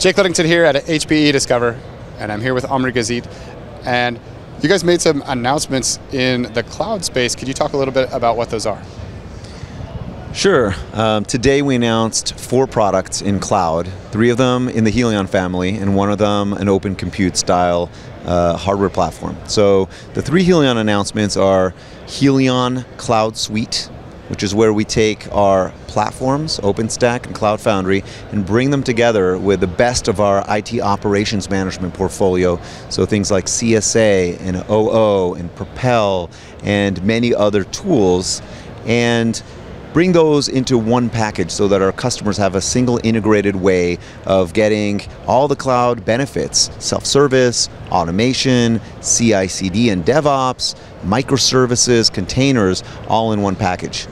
Jake Ludington here at HPE Discover, and I'm here with Omri Gazitt. And you guys made some announcements in the cloud space. Could you talk a little bit about what those are? Sure. Um, today we announced four products in cloud, three of them in the Helion family, and one of them an open compute style uh, hardware platform. So the three Helion announcements are Helion Cloud Suite, which is where we take our platforms, OpenStack and Cloud Foundry, and bring them together with the best of our IT operations management portfolio. So things like CSA and OO and Propel and many other tools. And bring those into one package so that our customers have a single integrated way of getting all the cloud benefits, self-service, automation, CI/CD and DevOps, microservices, containers, all in one package.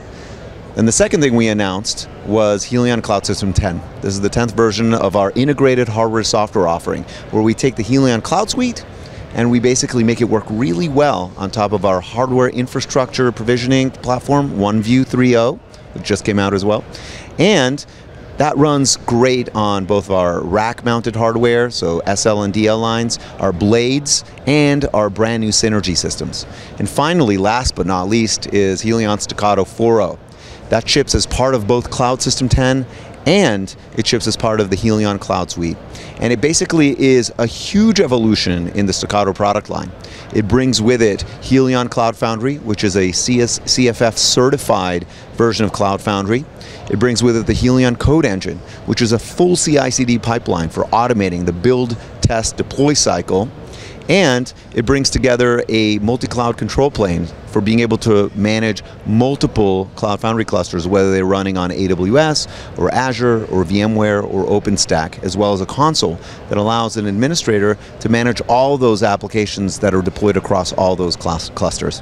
And the second thing we announced was Helion Cloud System 10. This is the 10th version of our integrated hardware software offering, where we take the Helion Cloud Suite and we basically make it work really well on top of our hardware infrastructure provisioning platform, OneView 3.0, that just came out as well. And that runs great on both our rack mounted hardware, so SL and DL lines, our blades, and our brand new Synergy systems. And finally, last but not least, is Helion Stackato 4.0. That ships as part of both Cloud System 10 and it ships as part of the Helion Cloud Suite. And it basically is a huge evolution in the Stackato product line. It brings with it Helion Cloud Foundry, which is a CS, CFF certified version of Cloud Foundry. It brings with it the Helion Code Engine, which is a full CI CD pipeline for automating the build, test, deploy cycle and it brings together a multi-cloud control plane for being able to manage multiple Cloud Foundry clusters, whether they're running on AWS or Azure or VMware or OpenStack, as well as a console that allows an administrator to manage all those applications that are deployed across all those clusters.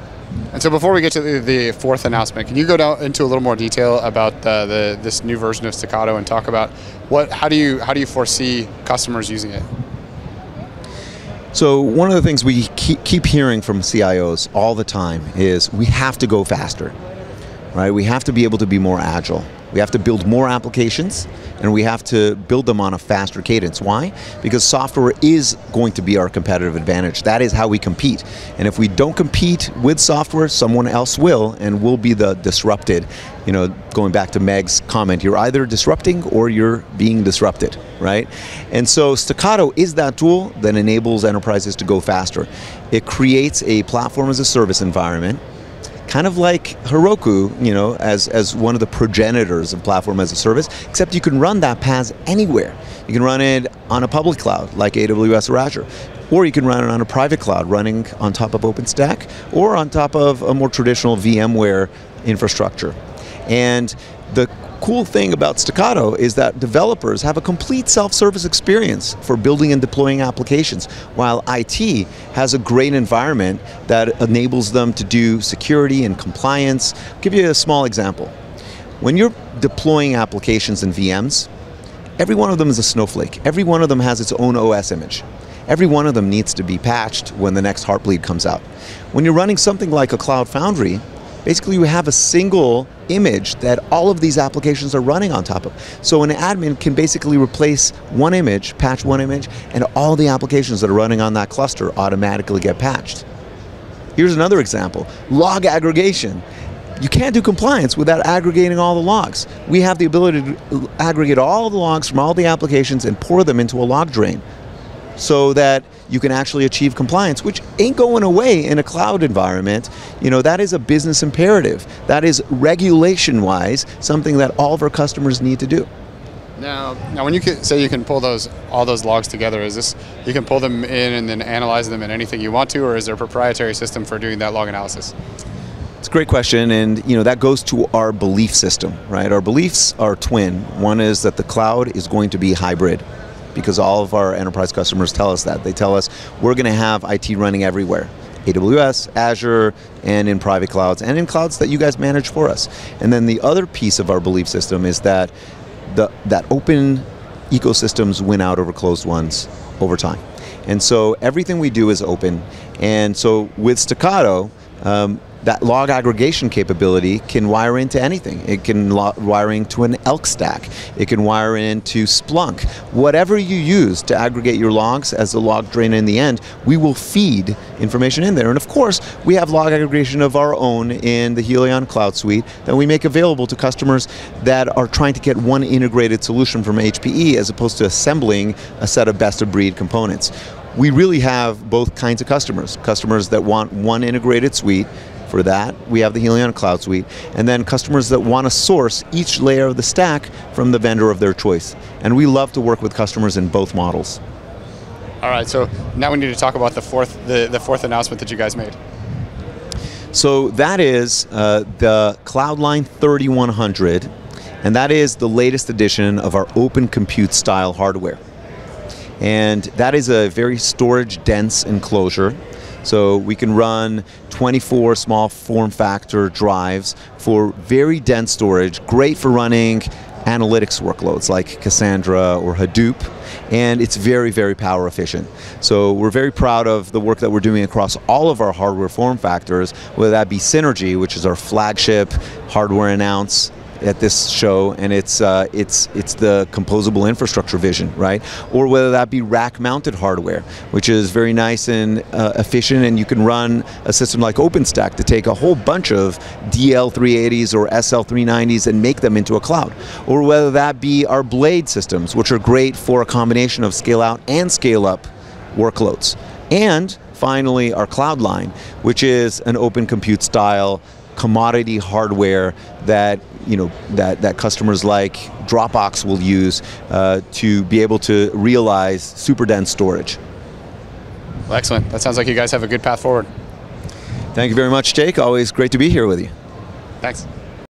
And so before we get to the, fourth announcement, can you go down into a little more detail about the, the, this new version of Stackato and talk about what, how do you, how do you foresee customers using it? So one of the things we keep hearing from CIOs all the time is we have to go faster, right? We have to be able to be more agile. We have to build more applications and we have to build them on a faster cadence. Why? Because software is going to be our competitive advantage. That is how we compete. And if we don't compete with software, someone else will and we'll be the disrupted. You know, going back to Meg's comment, you're either disrupting or you're being disrupted, right? And so Stackato is that tool that enables enterprises to go faster. It creates a platform as a service environment kind of like Heroku, you know, as, as one of the progenitors of platform as a service, except you can run that PaaS anywhere. You can run it on a public cloud like AWS or Azure. Or you can run it on a private cloud running on top of OpenStack or on top of a more traditional VMware infrastructure. And the cool thing about Stackato is that developers have a complete self-service experience for building and deploying applications, while IT has a great environment that enables them to do security and compliance. I'll give you a small example. When you're deploying applications in VMs, every one of them is a snowflake. Every one of them has its own OS image. Every one of them needs to be patched when the next Heartbleed comes out. When you're running something like a Cloud Foundry, basically you have a single image that all of these applications are running on top of. So an admin can basically replace one image, patch one image, and all the applications that are running on that cluster automatically get patched. Here's another example, log aggregation. You can't do compliance without aggregating all the logs. We have the ability to aggregate all the logs from all the applications and pour them into a log drain so that you can actually achieve compliance, which ain't going away in a cloud environment. You know, that is a business imperative. That is regulation-wise something that all of our customers need to do. Now, now, when you can, say you can pull those all those logs together, is this you can pull them in and then analyze them in anything you want to, or is there a proprietary system for doing that log analysis? It's a great question, and you know that goes to our belief system, right? Our beliefs are twin. One is that the cloud is going to be hybrid because all of our enterprise customers tell us that. They tell us we're going to have IT running everywhere. AWS, Azure, and in private clouds, and in clouds that you guys manage for us. And then the other piece of our belief system is that the, that open ecosystems win out over closed ones over time. And so everything we do is open. And so with Stackato, um, that log aggregation capability can wire into anything. It can wire into an Elk stack. It can wire into Splunk. Whatever you use to aggregate your logs as a log drain in the end, we will feed information in there. And of course, we have log aggregation of our own in the Helion Cloud Suite that we make available to customers that are trying to get one integrated solution from HPE as opposed to assembling a set of best of breed components. We really have both kinds of customers. Customers that want one integrated suite for that, we have the Helion Cloud Suite. And then customers that want to source each layer of the stack from the vendor of their choice. And we love to work with customers in both models. All right, so now we need to talk about the fourth, the, the fourth announcement that you guys made. So that is uh, the Cloudline 3100, and that is the latest edition of our open compute style hardware. And that is a very storage dense enclosure. So we can run 24 small form factor drives for very dense storage, great for running analytics workloads like Cassandra or Hadoop, and it's very, very power efficient. So we're very proud of the work that we're doing across all of our hardware form factors, whether that be Synergy, which is our flagship hardware announce at this show, and it's uh, it's it's the composable infrastructure vision, right? Or whether that be rack-mounted hardware, which is very nice and uh, efficient, and you can run a system like OpenStack to take a whole bunch of DL380s or SL390s and make them into a cloud. Or whether that be our Blade systems, which are great for a combination of scale-out and scale-up workloads. And finally, our Cloudline, which is an open compute style commodity hardware that you know that, that customers like Dropbox will use uh, to be able to realize super dense storage. Well, excellent. That sounds like you guys have a good path forward. Thank you very much, Jake. Always great to be here with you. Thanks.